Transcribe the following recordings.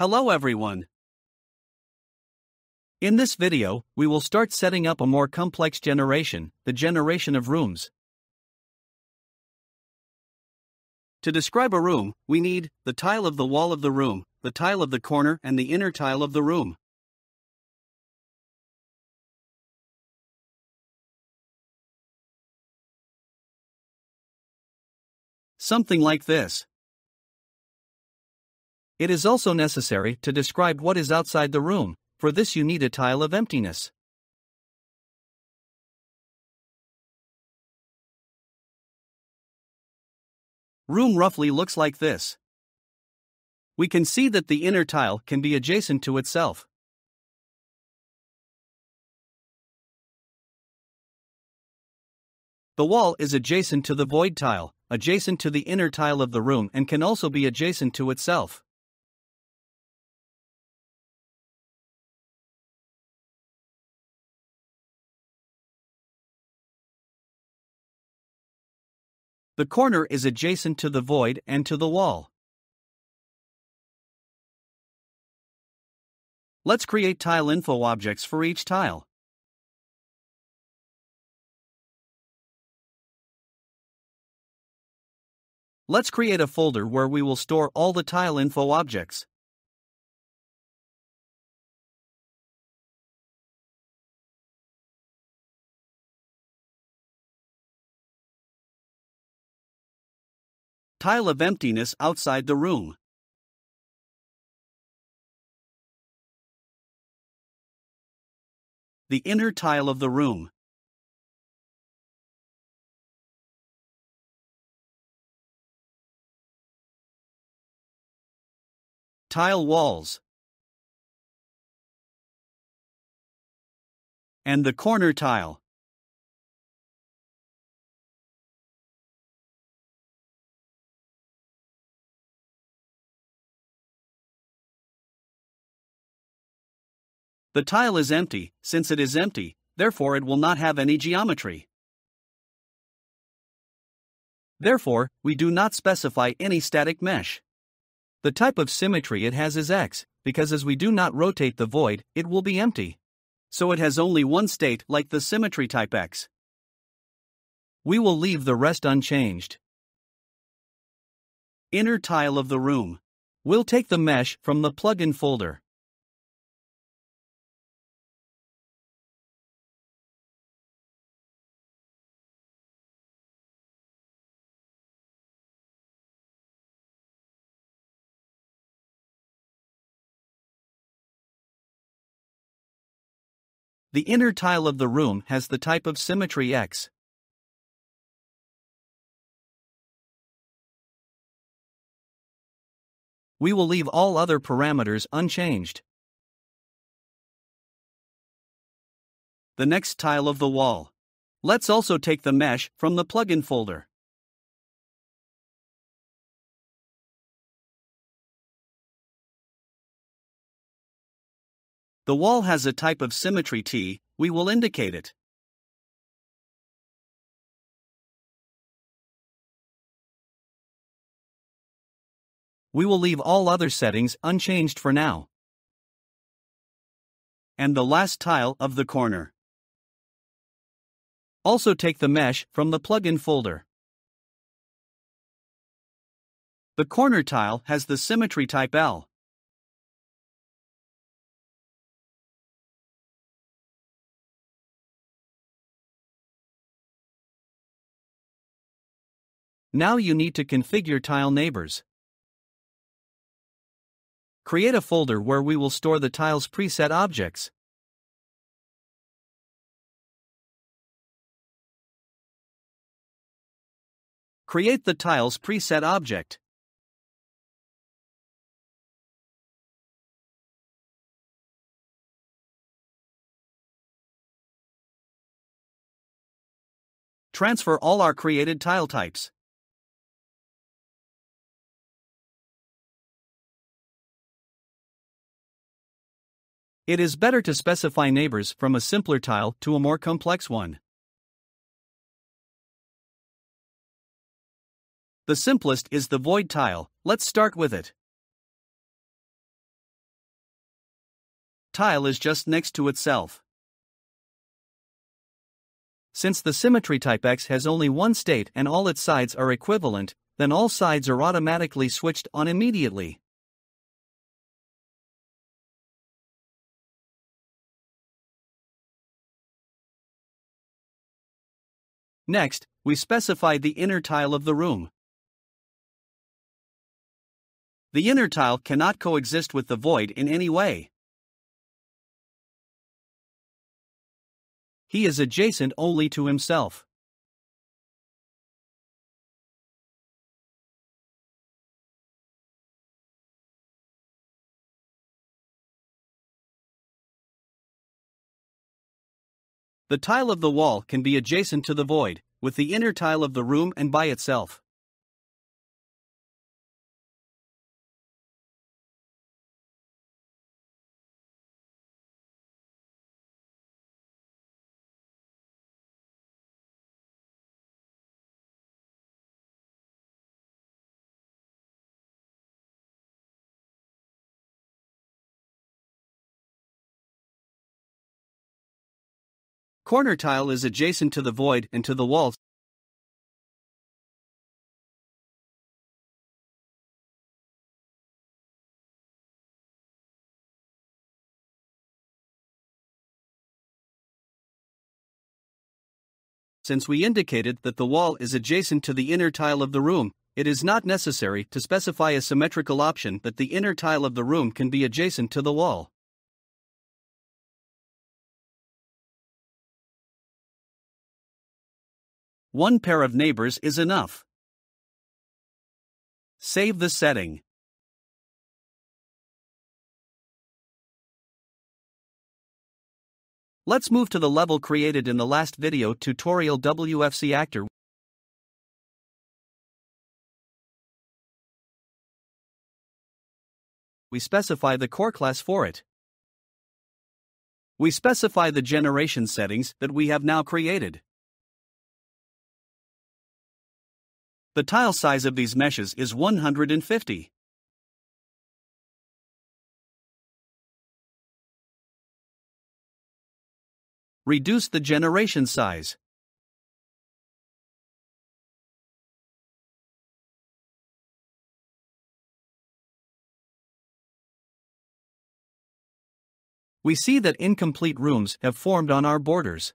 Hello everyone. In this video, we will start setting up a more complex generation, the generation of rooms. To describe a room, we need the tile of the wall of the room, the tile of the corner and the inner tile of the room. Something like this. It is also necessary to describe what is outside the room, for this you need a tile of emptiness. Room roughly looks like this. We can see that the inner tile can be adjacent to itself. The wall is adjacent to the void tile, adjacent to the inner tile of the room and can also be adjacent to itself. The corner is adjacent to the void and to the wall. Let's create tile info objects for each tile. Let's create a folder where we will store all the tile info objects. Tile of emptiness outside the room. The inner tile of the room. Tile walls. And the corner tile. The tile is empty, since it is empty, therefore it will not have any geometry. Therefore, we do not specify any static mesh. The type of symmetry it has is X, because as we do not rotate the void, it will be empty. So it has only one state like the symmetry type X. We will leave the rest unchanged. Inner tile of the room. We'll take the mesh from the plugin folder. The inner tile of the room has the type of symmetry X. We will leave all other parameters unchanged. The next tile of the wall. Let's also take the mesh from the plugin folder. The wall has a type of symmetry T, we will indicate it. We will leave all other settings unchanged for now. And the last tile of the corner. Also take the mesh from the plugin folder. The corner tile has the symmetry type L. Now you need to configure tile neighbors. Create a folder where we will store the tile's preset objects. Create the tile's preset object. Transfer all our created tile types. It is better to specify neighbors from a simpler tile to a more complex one. The simplest is the void tile, let's start with it. tile is just next to itself. Since the symmetry type X has only one state and all its sides are equivalent, then all sides are automatically switched on immediately. Next, we specify the inner tile of the room. The inner tile cannot coexist with the void in any way. He is adjacent only to himself. The tile of the wall can be adjacent to the void, with the inner tile of the room and by itself. Corner tile is adjacent to the void and to the walls. Since we indicated that the wall is adjacent to the inner tile of the room, it is not necessary to specify a symmetrical option that the inner tile of the room can be adjacent to the wall. One pair of neighbors is enough. Save the setting. Let's move to the level created in the last video tutorial WFC Actor. We specify the core class for it. We specify the generation settings that we have now created. The tile size of these meshes is 150. Reduce the generation size. We see that incomplete rooms have formed on our borders.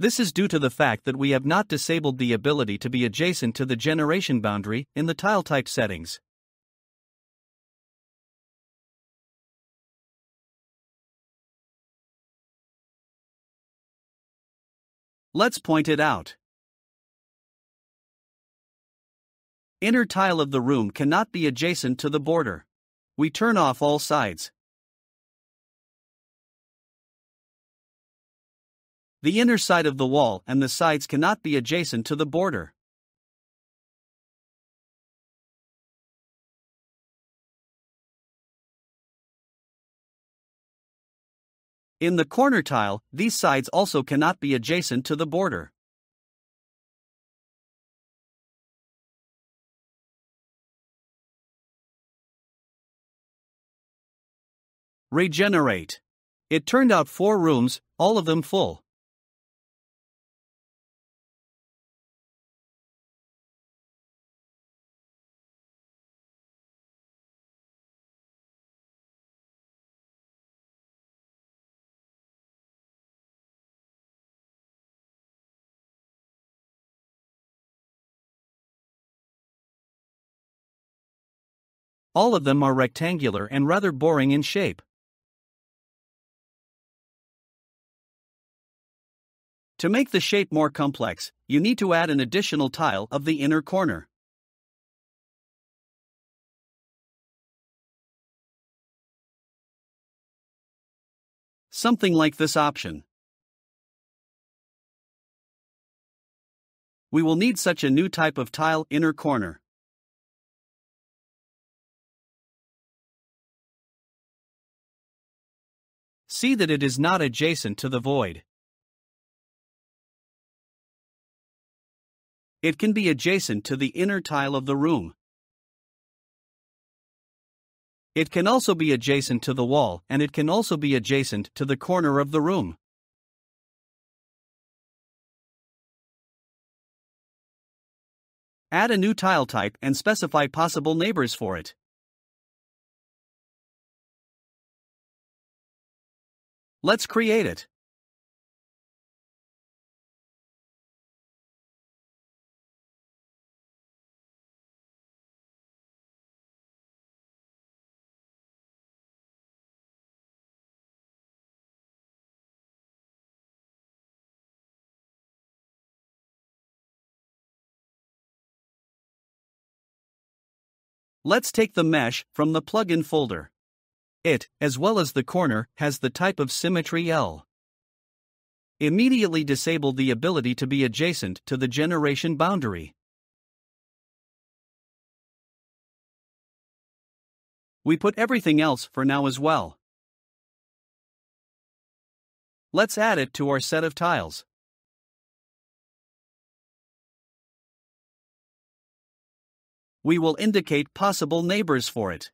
This is due to the fact that we have not disabled the ability to be adjacent to the generation boundary in the tile type settings. Let's point it out. Inner tile of the room cannot be adjacent to the border. We turn off all sides. The inner side of the wall and the sides cannot be adjacent to the border. In the corner tile, these sides also cannot be adjacent to the border. Regenerate. It turned out four rooms, all of them full. All of them are rectangular and rather boring in shape. To make the shape more complex, you need to add an additional tile of the inner corner. Something like this option. We will need such a new type of tile inner corner. See that it is not adjacent to the void. It can be adjacent to the inner tile of the room. It can also be adjacent to the wall and it can also be adjacent to the corner of the room. Add a new tile type and specify possible neighbors for it. Let's create it. Let's take the mesh from the plugin folder. It, as well as the corner, has the type of symmetry L. Immediately disable the ability to be adjacent to the generation boundary. We put everything else for now as well. Let's add it to our set of tiles. we will indicate possible neighbors for it.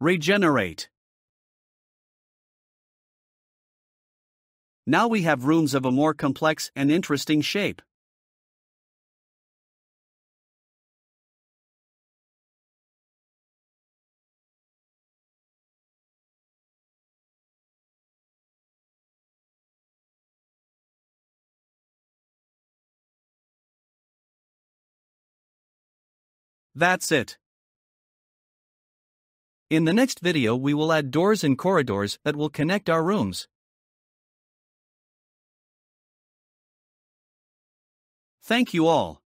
Regenerate. Now we have rooms of a more complex and interesting shape. That's it. In the next video we will add doors and corridors that will connect our rooms. Thank you all.